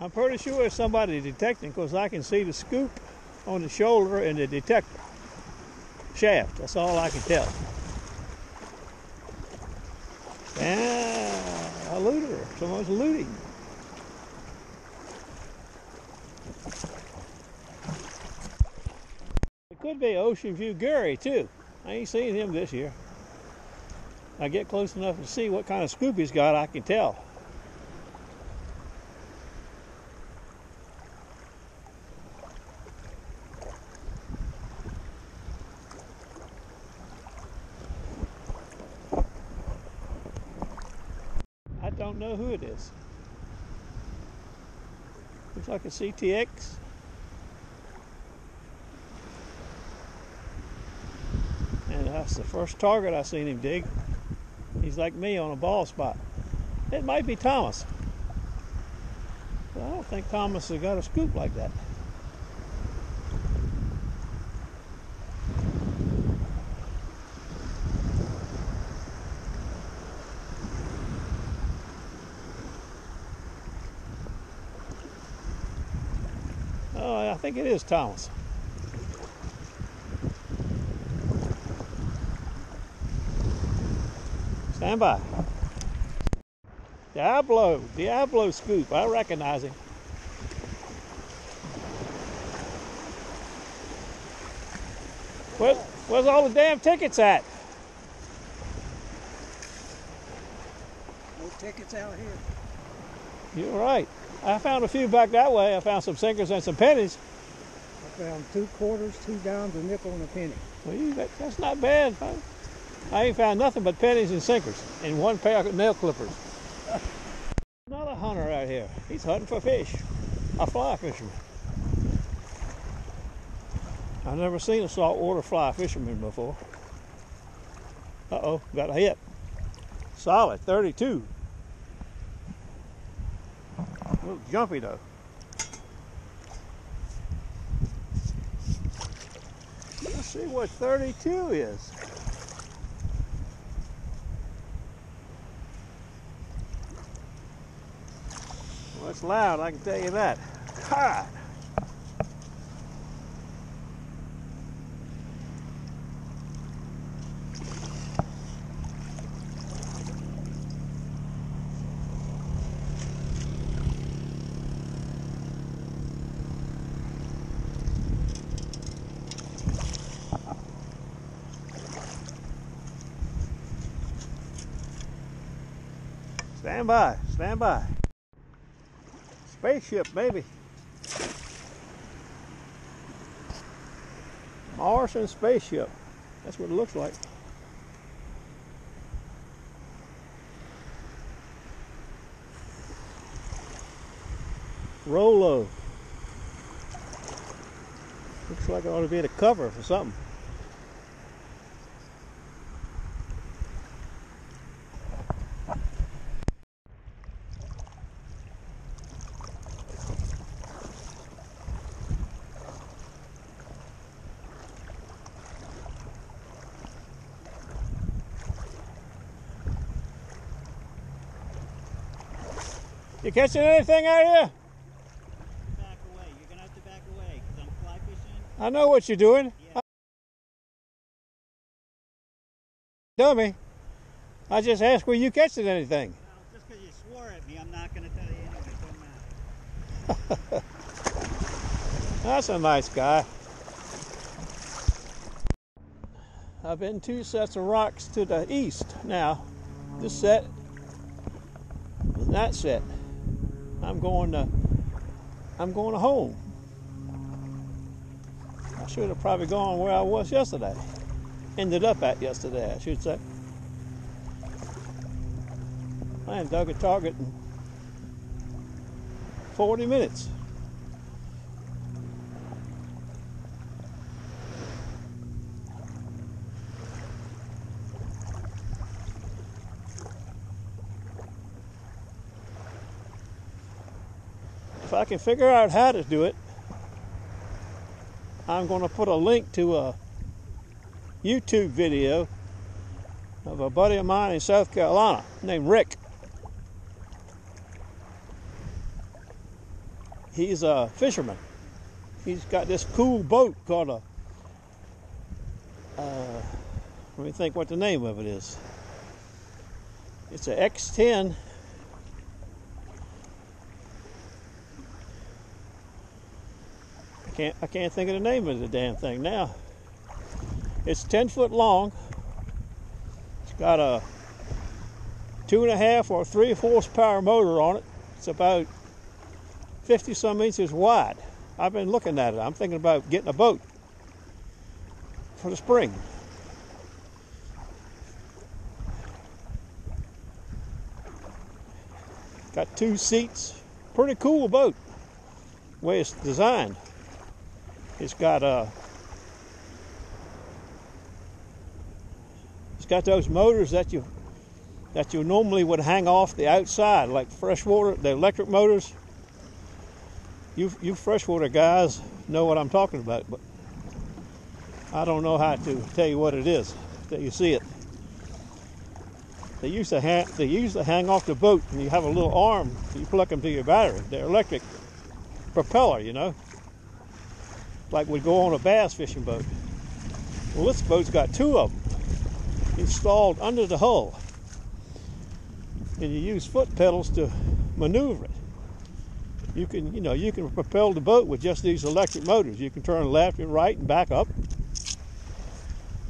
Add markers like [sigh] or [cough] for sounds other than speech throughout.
I'm pretty sure it's somebody detecting because I can see the scoop on the shoulder and the detector shaft. That's all I can tell. Yeah, a looter. Someone's looting. It could be Ocean View Gary too. I ain't seen him this year. I get close enough to see what kind of scoop he's got, I can tell. I don't know who it is. Looks like a CTX. And that's the first target I seen him dig. He's like me on a ball spot. It might be Thomas. But I don't think Thomas has got a scoop like that. Oh, I think it is Thomas. Stand by. Diablo, Diablo scoop. I recognize him. Where, where's all the damn tickets at? No tickets out here. You're right. I found a few back that way. I found some sinkers and some pennies. Found two quarters, two dimes, a nickel, and a penny. Well, that, that's not bad. folks. I ain't found nothing but pennies and sinkers and one pair of nail clippers. [laughs] Another hunter out here. He's hunting for fish. A fly fisherman. I've never seen a saltwater fly fisherman before. Uh oh, got a hit. Solid, 32. A little jumpy though. See what 32 is. Well, it's loud, I can tell you that. Ha! Stand by, stand by. Spaceship, maybe. Martian spaceship. That's what it looks like. Rolo. Looks like it ought to be in a cover for something. You catching anything out here? back away. You're gonna have to back away because I'm fly fishing. I know what you're doing. Yeah. Dummy. I just asked were you catching anything. Well, just because you swore at me, I'm not gonna tell you anyway. Don't matter. [laughs] That's a nice guy. I've been two sets of rocks to the east now. This set and that set. I'm going to I'm going home. I should have probably gone where I was yesterday. Ended up at yesterday, I should say. I dug a target in 40 minutes. I can figure out how to do it, I'm going to put a link to a YouTube video of a buddy of mine in South Carolina named Rick. he's a fisherman. He's got this cool boat called a. Uh, let me think what the name of it is. It's a X10. Can't I can't think of the name of the damn thing now. It's 10 foot long. It's got a two and a half or three horsepower motor on it. It's about 50 some inches wide. I've been looking at it. I'm thinking about getting a boat for the spring. Got two seats. Pretty cool boat. Way it's designed. It's got a. It's got those motors that you that you normally would hang off the outside, like freshwater, the electric motors. You you freshwater guys know what I'm talking about, but I don't know how to tell you what it is that you see it. They used to hang, they used to hang off the boat, and you have a little arm. You plug them to your battery. They're electric propeller, you know, like would go on a bass fishing boat. Well, this boat's got two of them installed under the hull, and you use foot pedals to maneuver it. You can, you know, you can propel the boat with just these electric motors. You can turn left and right and back up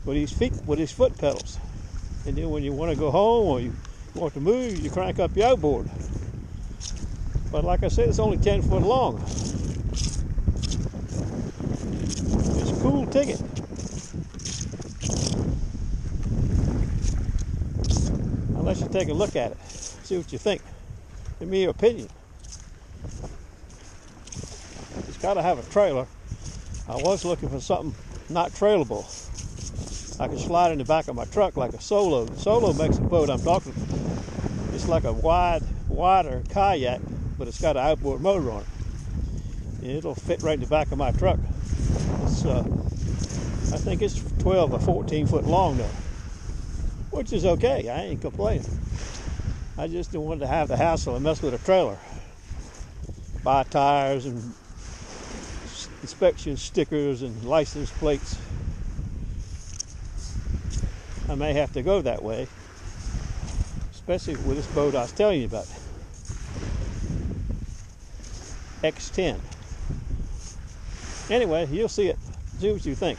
with these feet, with these foot pedals. And then when you want to go home or you want to move, you crank up your outboard. But like I said, it's only 10 foot long. It's a cool ticket. Let you take a look at it, see what you think. Give me your opinion. It's got to have a trailer. I was looking for something not trailable. I can slide in the back of my truck like a solo. Solo makes a boat I'm talking. It's like a wide, wider kayak, but it's got an outboard motor on it. It'll fit right in the back of my truck. It's, uh, I think it's 12 or 14 foot long though, which is okay. I ain't complaining. I just don't want to have the hassle and mess with a trailer. Buy tires and inspection stickers and license plates. I may have to go that way, especially with this boat I was telling you about. X10. Anyway, you'll see it. Do what you think.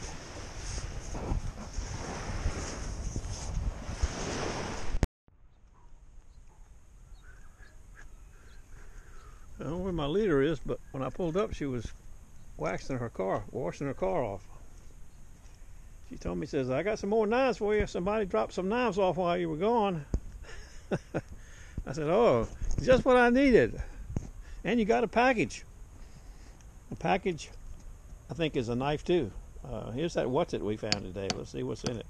I don't know where my leader is, but when I pulled up, she was waxing her car, washing her car off. She told me, says, I got some more knives for you. Somebody dropped some knives off while you were gone. [laughs] I said, Oh, just what I needed. And you got a package. A package, I think, is a knife too. Uh, here's that what's it we found today. Let's see what's in it.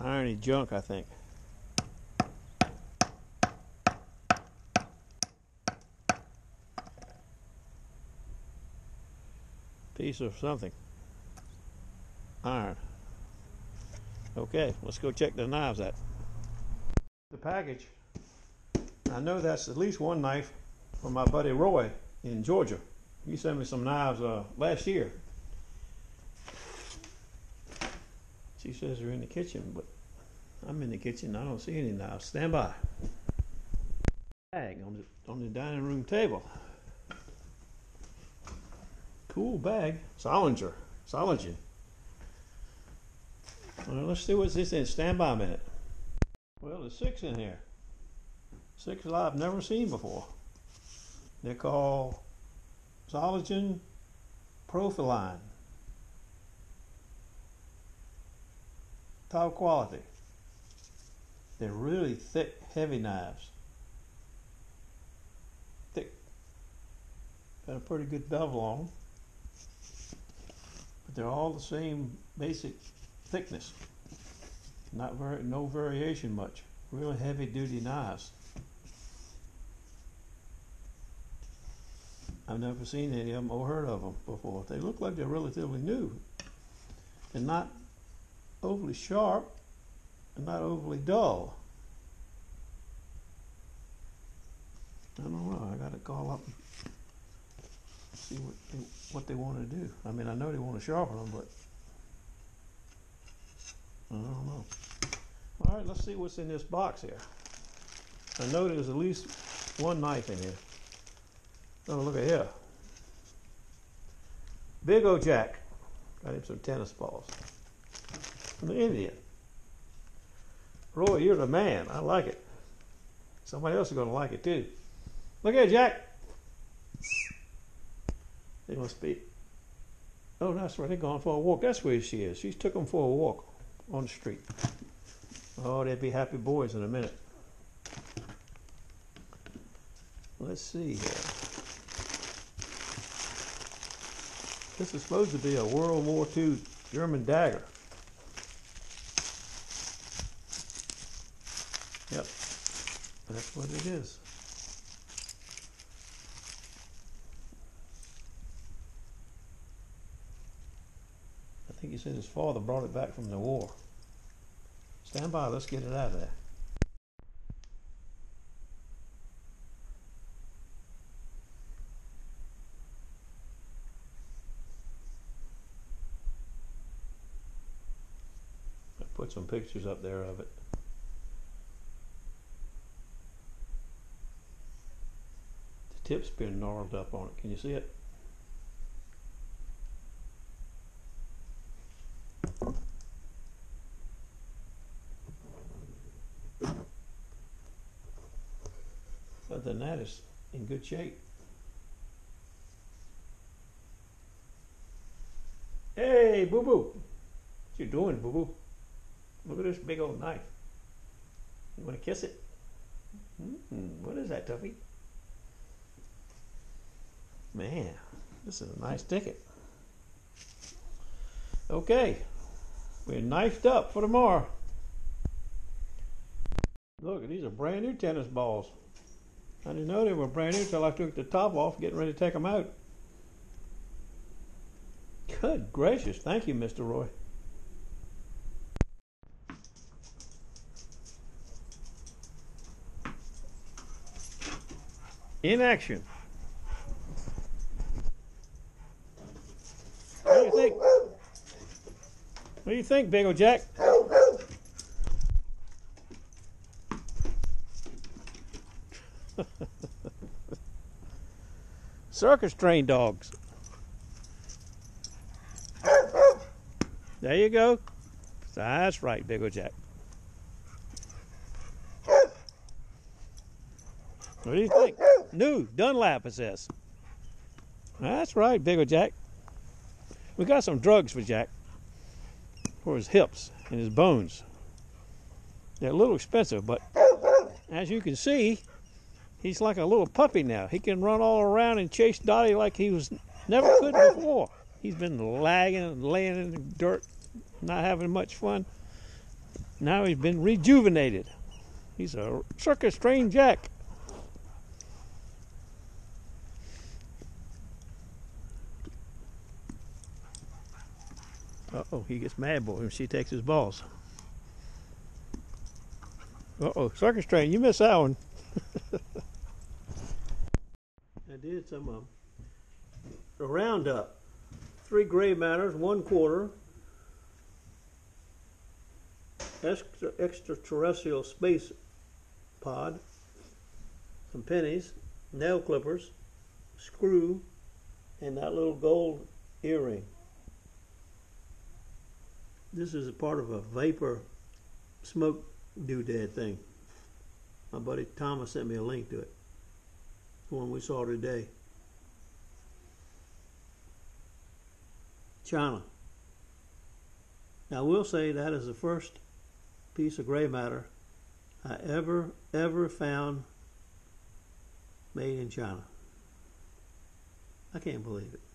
Irony junk, I think. Piece of something. Iron. Okay, let's go check the knives out. The package. I know that's at least one knife from my buddy Roy in Georgia. He sent me some knives uh, last year. She says they're in the kitchen, but I'm in the kitchen. I don't see any knives. Stand by. Bag on the on the dining room table. Cool bag. Solinger. Solinger. Well, let's see what's this in. Stand by a minute. Well, there's six in here. Six that I've never seen before. They're called Solingen Profiline. Top quality. They're really thick, heavy knives. Thick. Got a pretty good bevel on them. But they're all the same basic thickness. Not very, no variation much. Really heavy duty knives. I've never seen any of them or heard of them before. They look like they're relatively new. and not overly sharp and not overly dull. I don't know. I got to call up and see what they, what they want to do. I mean, I know they want to sharpen them, but I don't know. All right, let's see what's in this box here. I know there's at least one knife in here. Oh, look at here. Big O Jack. Got him some tennis balls. From Indian. Roy, you're the man. I like it. Somebody else is going to like it too. Look at here, Jack. They must be. Oh, that's right. They're going for a walk. That's where she is. She took them for a walk on the street. Oh, they'd be happy boys in a minute. Let's see here. This is supposed to be a World War II German dagger. Yep, that's what it is. I think he said his father brought it back from the war. Stand by, let's get it out of there. I put some pictures up there of it. The tip's been gnarled up on it. Can you see it? Other than that, it's in good shape. Hey, Boo Boo. What you doing, Boo Boo? Look at this big old knife. You want to kiss it? Mm, what is that, Tuffy? Man, this is a nice ticket. Okay, we're knifed up for tomorrow. Look, these are brand new tennis balls. I didn't know they were brand new till I took the top off, getting ready to take them out. Good gracious, thank you, Mr. Roy. In action. What do you think? What do you think, Big O Jack? [laughs] Circus trained dogs. There you go. That's right, Big O Jack. What do you think? New Dunlop it says. That's right, Big O Jack. We got some drugs for Jack for his hips and his bones. They're a little expensive, but as you can see, he's like a little puppy now. He can run all around and chase Dottie like he was never could before. He's been lagging and laying in the dirt, not having much fun. Now he's been rejuvenated. He's a circus trained Jack. Uh oh, he gets mad boy when she takes his balls. Uh oh, circus train, you missed that one. [laughs] I did some um, a roundup. Three gray matters, one quarter. Extra, extraterrestrial space pod, some pennies, nail clippers, screw, and that little gold earring. This is a part of a vapor smoke doodad thing. My buddy Thomas sent me a link to it. The one we saw today. China. Now, I will say that is the first piece of gray matter I ever, ever found made in China. I can't believe it.